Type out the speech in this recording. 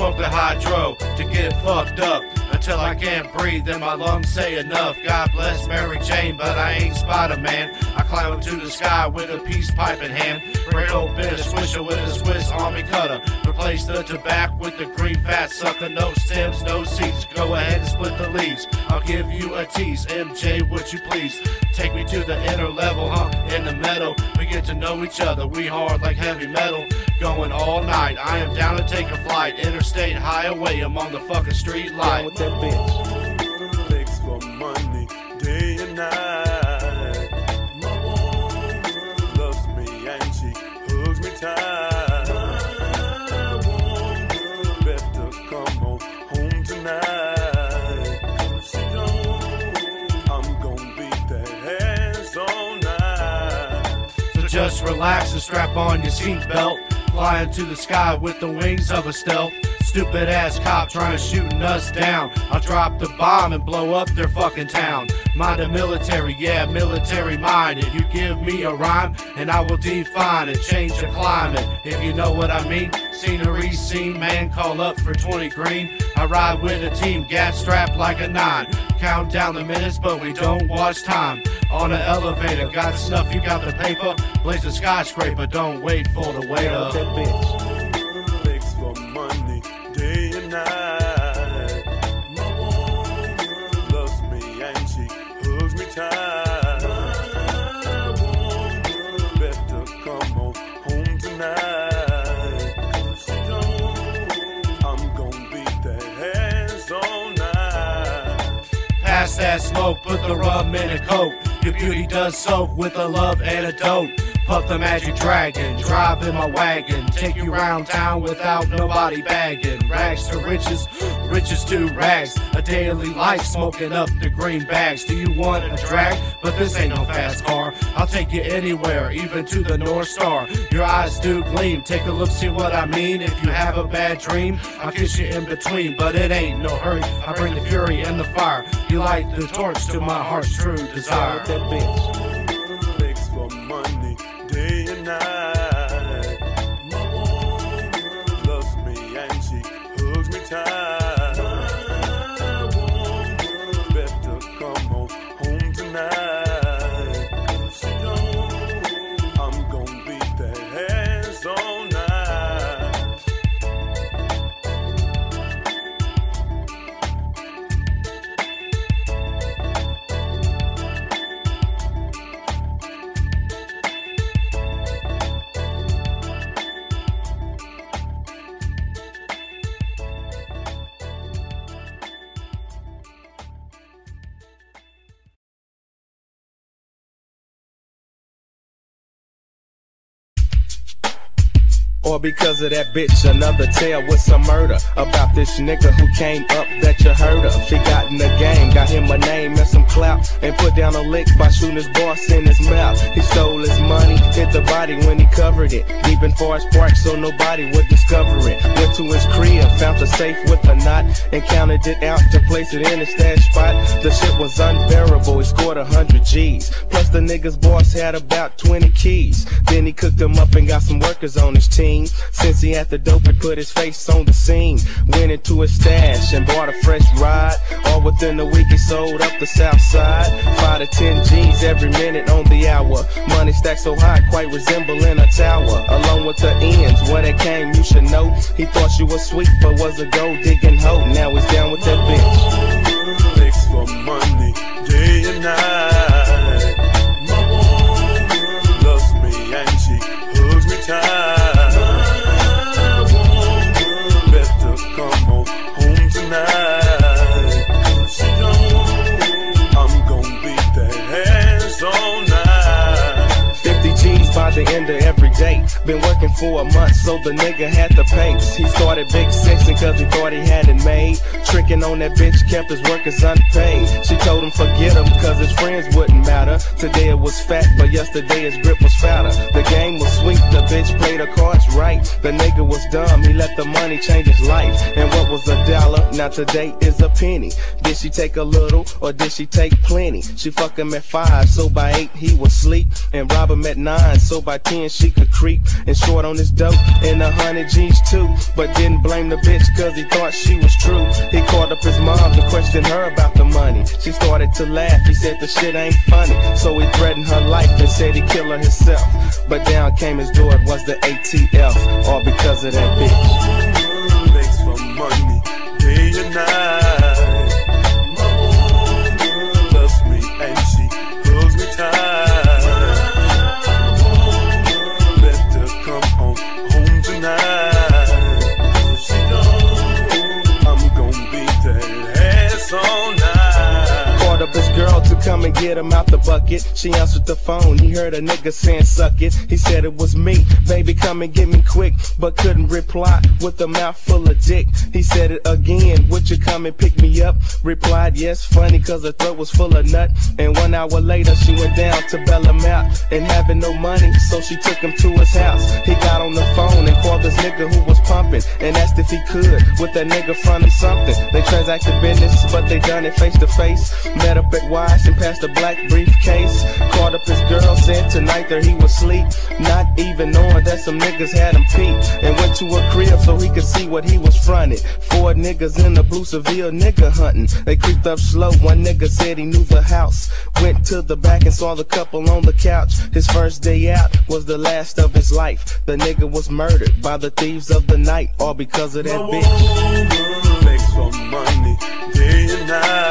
smoke the hydro to get fucked up until I can't breathe and my lungs say enough. God bless Mary Jane, but I ain't Spider Man. I climb up to the sky with a peace pipe in hand. Break open a swisher with a Swiss Army cutter. Replace the tobacco with the green fat sucker. No stems, no seeds. Go ahead and split the leaves. I'll give you a tease. MJ, would you please take me to the inner level, huh? In the meadow, we get to know each other. We hard like heavy metal. Going all night. I am down to take a flight. Interstate highway among the fucking street light. with that bitch. Just relax and strap on your seatbelt. Flying to the sky with the wings of a stealth. Stupid ass cop trying to shooting us down. I'll drop the bomb and blow up their fucking town. Mind a military, yeah, military minded. You give me a rhyme and I will define it. Change the climate, if you know what I mean. Scenery scene, man, call up for 20 green. I ride with a team, gas strapped like a nine. Count down the minutes, but we don't watch time. On an elevator, got snuff, you got the paper. Blaze a skyscraper, don't wait for the waiter. that bitch. Begs for money day and night. My loves me and she hugs me tight. My better come on home tonight. I'm gonna beat that ass all night. Pass that smoke, put the rum in a coat. Your beauty does soak with a love antidote. Puff the magic dragon, drive in my wagon, take you round town without nobody bagging. Rags to riches, riches to rags. A daily life smoking up the green bags. Do you want a drag? But this ain't no fast car. I'll take you anywhere, even to the North Star. Your eyes do gleam. Take a look, see what I mean. If you have a bad dream, I'll kiss you in between. But it ain't no hurry. I bring the fury and the fire. You light the torch to my heart's true desire. That bitch. Or because of that bitch, another tale with some murder about this nigga who came up that you heard of. He got in the game, got him a name and some clout, and put down a lick by shooting his boss in his mouth. He stole his money, hit the body when he covered it. Deep in Forest Park so nobody would discover it. Went to his crib, found the safe with a knot, and counted it out to place it in his stash spot. The shit was unbearable, he scored a hundred G's. Plus the nigga's boss had about 20 keys. Then he cooked them up and got some workers on his team. Since he had the dope, he put his face on the scene. Went into his stash and bought a fresh ride. All within a week, he sold up the south side. Five to ten G's every minute on the hour. Money stacked so high, quite resembling a tower. Along with the ends, when it came, you should know. He thought you was sweet, but was a gold digging hoe. Now he's down with that bitch. Begs for money day and night. Been working for a month, so the nigga had the pace. He started big sexing cause he thought he had it made. Tricking on that bitch, kept his workers unpaid. She told him forget him cause his friends wouldn't matter. Today it was fat, but yesterday his grip was fatter. The game was sweet, the bitch played her cards right. The nigga was dumb, he let the money change his life. And what was a dollar, now today is a penny. Did she take a little or did she take plenty? She fuck him at five, so by eight he was sleep. And rob him at nine, so by ten she could creep. And short on his dope and a hundred G's too. But didn't blame the bitch bitch cause he thought she was true. He called up his mom to question her about the money. She started to laugh, he said the shit ain't funny. So he threatened her life and said he'd kill her himself. But down came his door, it was the ATF, all because of that bitch. Begs for money, day and night. Come and get him out the bucket. She answered the phone. He heard a nigga saying suck it. He said it was me. Baby, come and get me quick. But couldn't reply with a mouth full of dick. He said it again. Would you come and pick me up? Replied yes, funny cause her throat was full of nut. And one hour later she went down to out. And having no money, so she took him to his house. He got on the phone and called this nigga who was pumping. And asked if he could with that nigga front him something. They transacted business, but they done it face to face. Met up at Wise and passed a black briefcase. Caught up his girl, said tonight that he was sleep. Not even knowing that some niggas had him peeped. And went to a crib so he could see what he was fronted. Four niggas in the blue Seville nigga hunting. They creeped up slow. One nigga said he knew the house. Went to the back and saw the couple on the couch. His first day out was the last of his life. The nigga was murdered by the thieves of the night, all because of that bitch. For money, day and night.